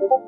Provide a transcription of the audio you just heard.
ここ。